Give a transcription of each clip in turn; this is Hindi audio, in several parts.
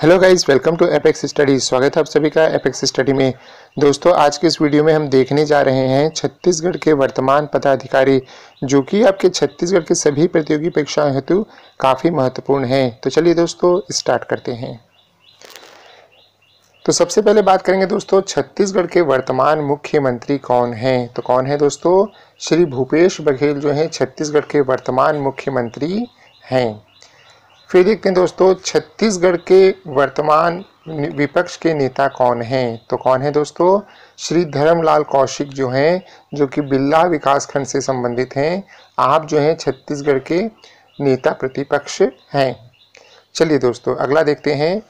Hello guys welcome to Apex Study स्वागत है आप सभी का एपेक्स स्टडी में। दोस्तों, आज के इस वीडियो में हम देखने जा रहे हैं छत्तीसगढ़ के वर्तमान पदाधिकारी, जो कि आपके छत्तीसगढ़ के सभी प्रतियोगी परीक्षाओं हेतु काफ़ी महत्वपूर्ण हैं। तो चलिए दोस्तों स्टार्ट करते हैं। तो सबसे पहले बात करेंगे दोस्तों, छत्तीसगढ़ के वर्तमान मुख्यमंत्री कौन हैं? तो कौन है दोस्तों? श्री भूपेश बघेल जो हैं, छत्तीसगढ़ के वर्तमान मुख्यमंत्री हैं। फिर देखते हैं दोस्तों, छत्तीसगढ़ के वर्तमान विपक्ष के नेता कौन हैं? तो कौन है दोस्तों? श्री धर्मलाल कौशिक जो हैं, जो कि बिल्ला विकासखंड से संबंधित हैं, आप जो हैं छत्तीसगढ़ के नेता प्रतिपक्ष हैं। चलिए दोस्तों, अगला देखते हैं।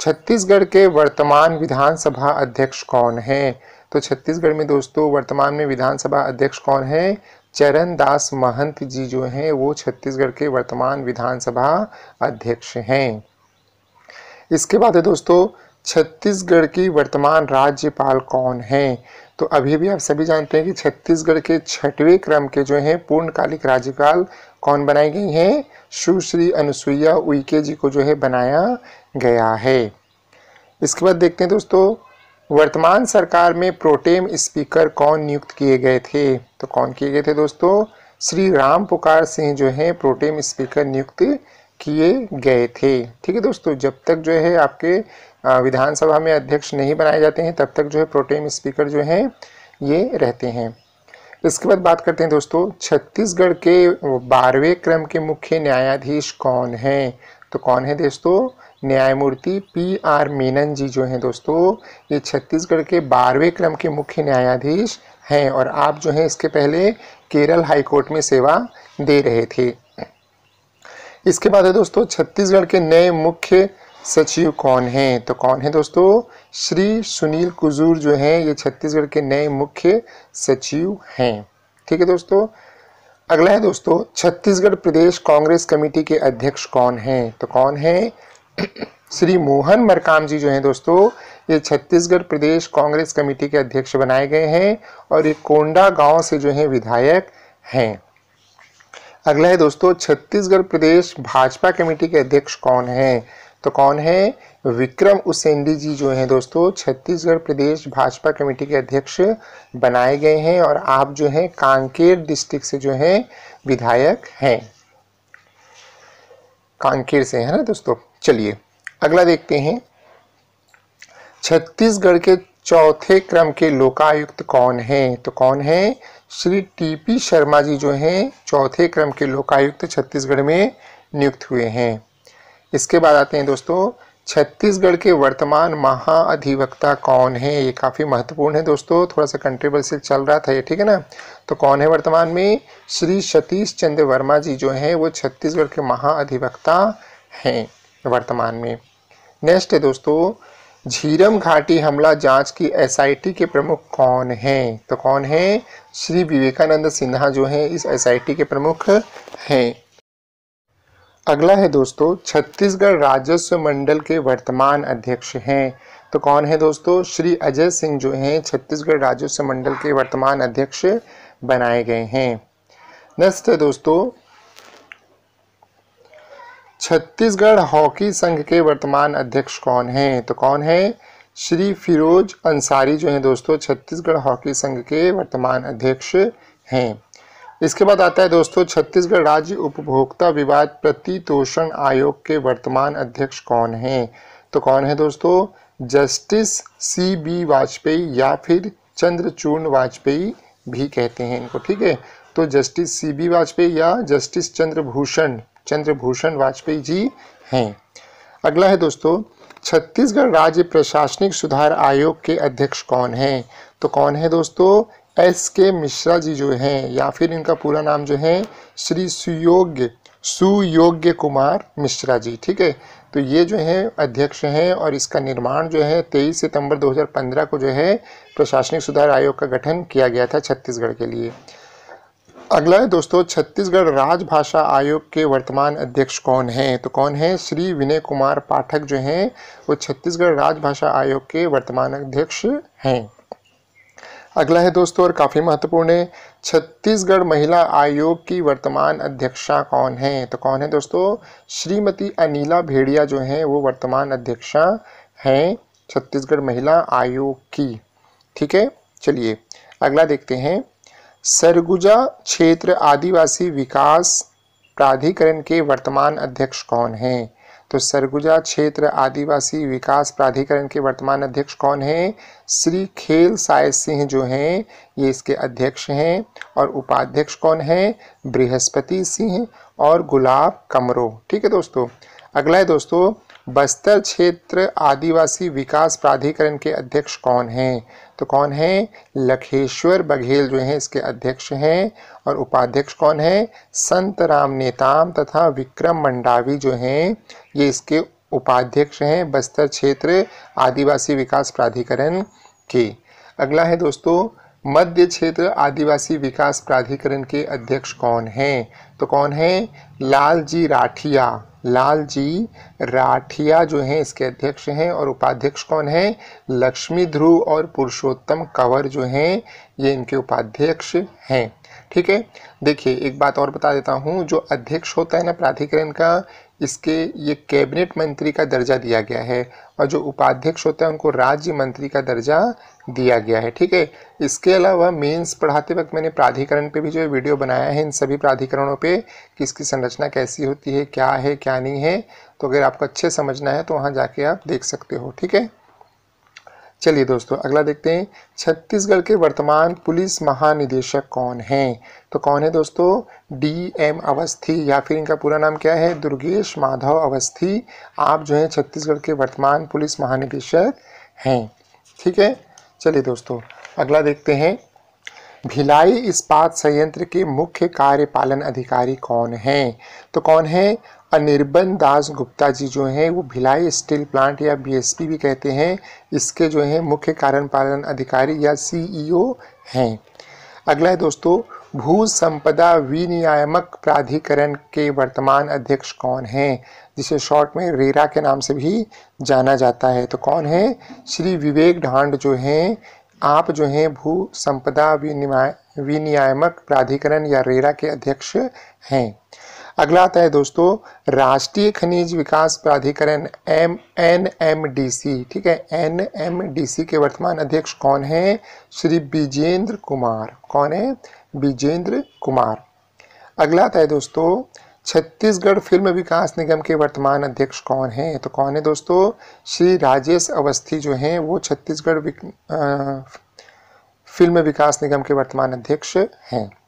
छत्तीसगढ़ के वर्तमान विधानसभा अध्यक्ष कौन है? तो छत्तीसगढ़ में दोस्तों, वर्तमान में विधानसभा अध्यक्ष कौन है? चरण दास महंत जी जो हैं, वो छत्तीसगढ़ के वर्तमान विधानसभा अध्यक्ष हैं। इसके बाद है दोस्तों, छत्तीसगढ़ की वर्तमान राज्यपाल कौन है? तो अभी भी आप सभी जानते हैं कि छत्तीसगढ़ के छठवें क्रम के जो हैं, पूर्णकालिक राज्यपाल कौन बनाई गई हैं? सुश्री अनुसुईया उइके जी को जो है बनाया गया है। इसके बाद देखते हैं दोस्तों वर्तमान सरकार में प्रोटेम स्पीकर कौन नियुक्त किए गए थे? तो कौन किए गए थे दोस्तों? श्री राम पुकार सिंह जो है, प्रोटेम स्पीकर नियुक्त किए गए थे। ठीक है दोस्तों, जब तक जो है आपके विधानसभा में अध्यक्ष नहीं बनाए जाते हैं, तब तक जो है प्रोटेम स्पीकर जो है, ये रहते हैं। इसके बाद बात करते हैं दोस्तों, छत्तीसगढ़ के बारहवें क्रम के मुख्य न्यायाधीश कौन हैं? तो कौन है दोस्तों? न्यायमूर्ति पी आर मेनन जी जो हैं दोस्तों, ये छत्तीसगढ़ के बारहवें क्रम के मुख्य न्यायाधीश हैं और आप जो हैं इसके पहले केरल हाईकोर्ट में सेवा दे रहे थे। इसके बाद है दोस्तों, छत्तीसगढ़ के नए मुख्य सचिव कौन हैं? तो कौन है दोस्तों? श्री सुनील कुजूर जो हैं, ये छत्तीसगढ़ के नए मुख्य सचिव हैं। ठीक है दोस्तों, अगला है दोस्तों, छत्तीसगढ़ प्रदेश कांग्रेस कमेटी के अध्यक्ष कौन हैं? तो कौन है? श्री मोहन मरकाम जी जो हैं दोस्तों, ये छत्तीसगढ़ प्रदेश कांग्रेस कमेटी के अध्यक्ष बनाए गए हैं और ये कोंडा गाँव से जो है विधायक हैं। अगला है दोस्तों, छत्तीसगढ़ प्रदेश भाजपा कमेटी के अध्यक्ष कौन है? तो कौन है? विक्रम उसेंडी जी जो हैं दोस्तों, छत्तीसगढ़ प्रदेश भाजपा कमेटी के अध्यक्ष बनाए गए हैं और आप जो हैं कांकेर डिस्ट्रिक्ट से जो हैं विधायक हैं। कांकेर से है ना दोस्तों? चलिए, अगला देखते हैं। छत्तीसगढ़ के चौथे क्रम के लोकायुक्त कौन है? तो कौन है? श्री टीपी शर्मा जी जो हैं, चौथे क्रम के लोकायुक्त छत्तीसगढ़ में नियुक्त हुए हैं। इसके बाद आते हैं दोस्तों, छत्तीसगढ़ के वर्तमान महाअधिवक्ता कौन है? ये काफ़ी महत्वपूर्ण है दोस्तों, थोड़ा सा कंट्रीवर्सियल चल रहा था ये, ठीक है ना? तो कौन है वर्तमान में? श्री सतीश चंद्र वर्मा जी जो हैं, वो छत्तीसगढ़ के महाअधिवक्ता हैं। वर्तमान में। नेक्स्ट है दोस्तों, झीरम घाटी हमला जाँच की एसआईटी के प्रमुख कौन हैं? तो कौन है? श्री विवेकानंद सिन्हा जो हैं, इस एसआईटी के प्रमुख हैं। अगला है दोस्तों, छत्तीसगढ़ राजस्व मंडल के वर्तमान अध्यक्ष हैं। तो कौन है दोस्तों? श्री अजय सिंह जो हैं, छत्तीसगढ़ राजस्व मंडल के वर्तमान अध्यक्ष बनाए गए हैं। नेक्स्ट है दोस्तों छत्तीसगढ़ हॉकी संघ के वर्तमान अध्यक्ष कौन हैं? तो कौन है? श्री फिरोज अंसारी जो हैं दोस्तों, छत्तीसगढ़ हॉकी संघ के वर्तमान अध्यक्ष हैं। इसके बाद आता है दोस्तों, छत्तीसगढ़ राज्य उपभोक्ता विवाद प्रतितोषण आयोग के वर्तमान अध्यक्ष कौन हैं? तो कौन है दोस्तों? जस्टिस सी बी वाजपेयी या फिर चंद्रचूर्ण वाजपेयी भी कहते हैं इनको, ठीक है? तो जस्टिस सी बी वाजपेयी या जस्टिस चंद्रभूषण चंद्रभूषण वाजपेयी जी हैं। अगला है दोस्तों, छत्तीसगढ़ राज्य प्रशासनिक सुधार आयोग के अध्यक्ष कौन हैं? तो कौन है दोस्तों? एस के मिश्रा जी जो हैं, या फिर इनका पूरा नाम जो है, श्री सुयोग्य सुयोग्य कुमार मिश्रा जी, ठीक है? तो ये जो है, अध्यक्ष हैं और इसका निर्माण जो है 23 सितंबर 2015 को जो है, प्रशासनिक सुधार आयोग का गठन किया गया था छत्तीसगढ़ के लिए। अगला है दोस्तों, छत्तीसगढ़ राजभाषा आयोग के वर्तमान अध्यक्ष कौन हैं? तो कौन है? श्री विनय कुमार पाठक जो हैं, वो छत्तीसगढ़ राजभाषा आयोग के वर्तमान अध्यक्ष हैं। अगला है दोस्तों, और काफ़ी महत्वपूर्ण है, छत्तीसगढ़ महिला आयोग की वर्तमान अध्यक्षा कौन है? तो कौन है दोस्तों? श्रीमती अनिला भेड़िया जो हैं, वो वर्तमान अध्यक्षा हैं छत्तीसगढ़ महिला आयोग की। ठीक है, चलिए, अगला देखते हैं। सरगुजा क्षेत्र आदिवासी विकास प्राधिकरण के वर्तमान अध्यक्ष कौन हैं? तो सरगुजा क्षेत्र आदिवासी विकास प्राधिकरण के वर्तमान अध्यक्ष कौन हैं? श्री खेल साय सिंह जो हैं, ये इसके अध्यक्ष हैं और उपाध्यक्ष कौन हैं? बृहस्पति सिंह और गुलाब कमरो। ठीक है दोस्तों? अगला है दोस्तों बस्तर क्षेत्र आदिवासी विकास प्राधिकरण के अध्यक्ष कौन हैं? तो कौन हैं? लखेश्वर बघेल जो हैं, इसके अध्यक्ष हैं। और उपाध्यक्ष कौन हैं? संत राम नेताम तथा विक्रम मंडावी जो हैं, ये इसके उपाध्यक्ष हैं बस्तर क्षेत्र आदिवासी विकास प्राधिकरण के। अगला है दोस्तों मध्य क्षेत्र आदिवासी विकास प्राधिकरण के अध्यक्ष कौन हैं? तो कौन है? लाल जी राठिया। लाल जी राठिया जो हैं, इसके अध्यक्ष हैं और उपाध्यक्ष कौन है? लक्ष्मी ध्रुव और पुरुषोत्तम कंवर जो हैं, ये इनके उपाध्यक्ष हैं। ठीक है? देखिए, एक बात और बता देता हूँ, जो अध्यक्ष होता है ना प्राधिकरण का इसके ये कैबिनेट मंत्री का दर्जा दिया गया है और जो उपाध्यक्ष होते हैं, उनको राज्य मंत्री का दर्जा दिया गया है, ठीक है? इसके अलावा मेंस पढ़ाते वक्त मैंने प्राधिकरण पे भी जो वीडियो बनाया है, इन सभी प्राधिकरणों पे कि इसकी संरचना कैसी होती है, क्या है, क्या नहीं है तो अगर आपको अच्छे समझना है तो वहाँ जाके आप देख सकते हो, ठीक है? चलिए दोस्तों, अगला देखते हैं, छत्तीसगढ़ के वर्तमान पुलिस महानिदेशक कौन हैं? तो कौन है दोस्तों? डी एम अवस्थी, या फिर इनका पूरा नाम क्या है? दुर्गेश माधव अवस्थी। आप जो है, छत्तीसगढ़ के वर्तमान पुलिस महानिदेशक हैं। ठीक है? चलिए दोस्तों, अगला देखते हैं, भिलाई इस्पात संयंत्र के मुख्य कार्यपालन अधिकारी कौन हैं? तो कौन है? अनिर्बन दास गुप्ता जी जो हैं, वो भिलाई स्टील प्लांट या बीएसपी भी कहते हैं। इसके जो हैं, मुख्य कारण पालन अधिकारी या सीईओ हैं। अगला है दोस्तों भू संपदा विनियामक प्राधिकरण के वर्तमान अध्यक्ष कौन हैं, जिसे शॉर्ट में रेरा के नाम से भी जाना जाता है। तो कौन है? श्री विवेक ढांड जो हैं, आप जो हैं भू संपदा विनिमा, विनियामक प्राधिकरण या रेरा के अध्यक्ष हैं। अगला आता है दोस्तों, राष्ट्रीय खनिज विकास प्राधिकरण M, N M D C, ठीक है? एन एम डी सी के वर्तमान अध्यक्ष कौन है? श्री विजेंद्र कुमार। कौन है? विजेंद्र कुमार। अगला आता है दोस्तों, छत्तीसगढ़ फ़िल्म विकास निगम के वर्तमान अध्यक्ष कौन है? तो कौन है दोस्तों? श्री राजेश अवस्थी जो हैं, वो छत्तीसगढ़ फ़िल्म विकास निगम के वर्तमान अध्यक्ष हैं।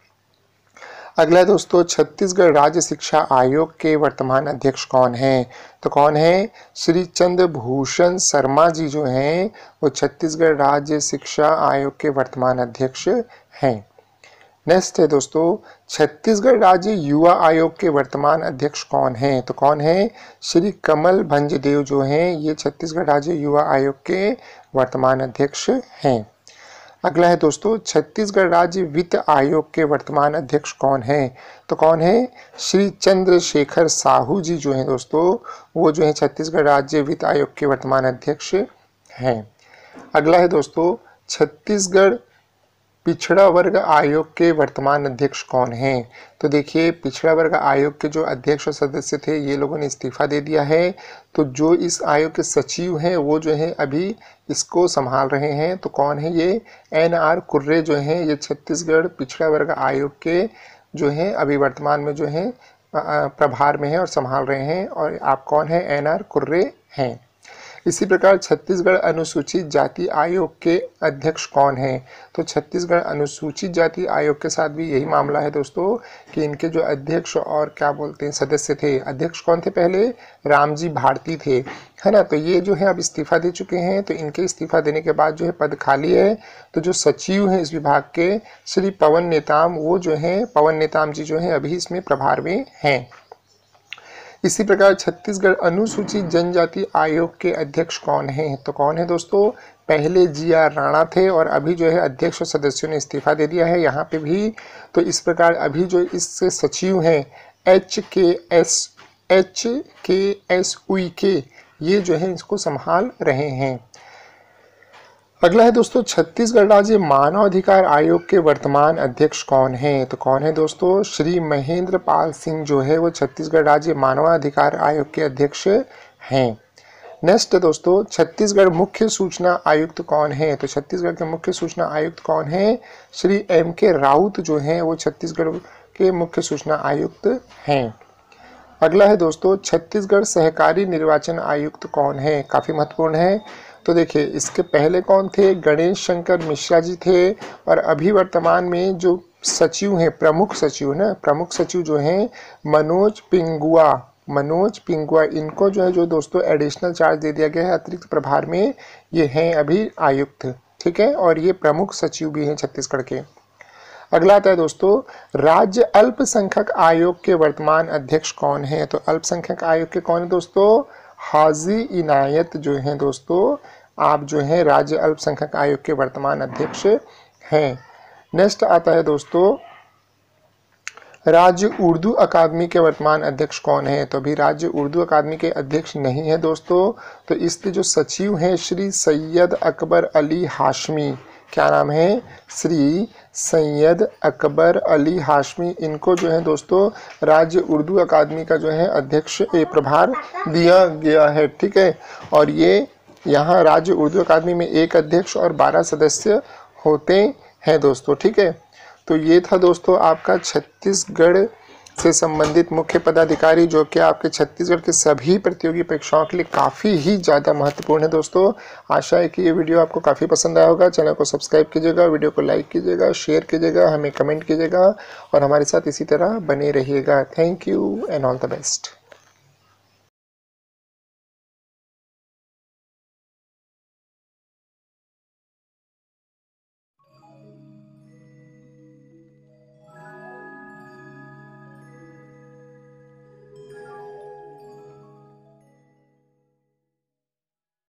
अगला दोस्तों, छत्तीसगढ़ राज्य शिक्षा आयोग के वर्तमान अध्यक्ष कौन हैं? तो कौन है? श्री चंद्रभूषण शर्मा जी जो हैं, वो छत्तीसगढ़ राज्य शिक्षा आयोग के वर्तमान अध्यक्ष हैं। नेक्स्ट है दोस्तों, छत्तीसगढ़ राज्य युवा आयोग के वर्तमान अध्यक्ष कौन हैं? तो कौन है? श्री कमल भंजदेव जो हैं, ये छत्तीसगढ़ राज्य युवा आयोग के वर्तमान अध्यक्ष हैं। अगला है दोस्तों, छत्तीसगढ़ राज्य वित्त आयोग के वर्तमान अध्यक्ष कौन है? तो कौन है? श्री चंद्रशेखर साहू जी जो हैं दोस्तों, वो जो है छत्तीसगढ़ राज्य वित्त आयोग के वर्तमान अध्यक्ष हैं। अगला है दोस्तों, छत्तीसगढ़ पिछड़ा वर्ग आयोग के वर्तमान अध्यक्ष कौन हैं? तो देखिए, पिछड़ा वर्ग आयोग के जो अध्यक्ष और सदस्य थे, ये लोगों ने इस्तीफा दे दिया है। तो जो इस आयोग के सचिव हैं, वो जो है, अभी इसको संभाल रहे हैं। तो कौन है ये? एन आर कुर्रे जो हैं, ये छत्तीसगढ़ पिछड़ा वर्ग आयोग के जो हैं, अभी वर्तमान में जो है प्रभार में है और संभाल रहे हैं। और आप कौन हैं? एन आर कुर्रे हैं। इसी प्रकार छत्तीसगढ़ अनुसूचित जाति आयोग के अध्यक्ष कौन हैं? तो छत्तीसगढ़ अनुसूचित जाति आयोग के साथ भी यही मामला है दोस्तों कि इनके जो अध्यक्ष और क्या बोलते हैं, सदस्य थे, अध्यक्ष कौन थे पहले? रामजी भारती थे। है ना? तो ये जो है अब इस्तीफा दे चुके हैं तो इनके इस्तीफा देने के बाद जो है पद खाली है। तो जो सचिव हैं इस विभाग के, श्री पवन नेताम, वो जो है, पवन नेताम जी जो है, अभी इसमें प्रभार में हैं। इसी प्रकार छत्तीसगढ़ अनुसूचित जनजाति आयोग के अध्यक्ष कौन हैं? तो कौन है दोस्तों? पहले जी आर राणा थे और अभी जो है अध्यक्ष और सदस्यों ने इस्तीफा दे दिया है यहाँ पे भी। तो इस प्रकार अभी जो इससे सचिव हैं, एच के एस, एच के एस उई के, ये जो है इसको संभाल रहे हैं। अगला है दोस्तों, छत्तीसगढ़ राज्य मानवाधिकार आयोग के वर्तमान अध्यक्ष कौन हैं? तो कौन है दोस्तों? श्री महेंद्र पाल सिंह जो है, वो छत्तीसगढ़ राज्य मानवाधिकार आयोग के अध्यक्ष हैं। नेक्स्ट दोस्तों, छत्तीसगढ़ मुख्य सूचना आयुक्त कौन है? तो छत्तीसगढ़ के मुख्य सूचना आयुक्त कौन है? श्री एम के राउत जो हैं, वो छत्तीसगढ़ के मुख्य सूचना आयुक्त हैं। अगला है दोस्तों, छत्तीसगढ़ सहकारी निर्वाचन आयुक्त कौन है? काफ़ी महत्वपूर्ण है। तो देखिए, इसके पहले कौन थे? गणेश शंकर मिश्रा जी थे। और अभी वर्तमान में जो सचिव हैं, प्रमुख सचिव, ना? प्रमुख सचिव जो हैं, मनोज पिंगुआ। मनोज पिंगुआ, इनको जो है, जो दोस्तों एडिशनल चार्ज दे दिया गया है, अतिरिक्त प्रभार में ये हैं अभी आयुक्त, ठीक है? और ये प्रमुख सचिव भी हैं छत्तीसगढ़ के। अगला आता है दोस्तों, राज्य अल्पसंख्यक आयोग के वर्तमान अध्यक्ष कौन है? तो अल्पसंख्यक आयोग के कौन है दोस्तों? हाजी इनायत जो हैं दोस्तों आप जो हैं राज्य अल्पसंख्यक आयोग के वर्तमान अध्यक्ष हैं। नेक्स्ट आता है दोस्तों, राज्य उर्दू अकादमी के वर्तमान अध्यक्ष कौन है? तो अभी राज्य उर्दू अकादमी के अध्यक्ष नहीं है दोस्तों तो इसके जो सचिव हैं श्री सैयद अकबर अली हाशमी। क्या नाम है? श्री सैयद अकबर अली हाशमी। इनको जो है दोस्तों, राज्य उर्दू अकादमी का जो है अध्यक्ष ए प्रभार दिया गया है, ठीक है? और ये यहाँ राज्य उर्दू अकादमी में एक अध्यक्ष और बारह सदस्य होते हैं दोस्तों, ठीक है? तो ये था दोस्तों आपका छत्तीसगढ़ से संबंधित मुख्य पदाधिकारी, जो कि आपके छत्तीसगढ़ के सभी प्रतियोगी परीक्षाओं के लिए काफ़ी ही ज़्यादा महत्वपूर्ण है दोस्तों। आशा है कि ये वीडियो आपको काफ़ी पसंद आया होगा। चैनल को सब्सक्राइब कीजिएगा, वीडियो को लाइक कीजिएगा, शेयर कीजिएगा, हमें कमेंट कीजिएगा और हमारे साथ इसी तरह बने रहिएगा। Thank you and all the best.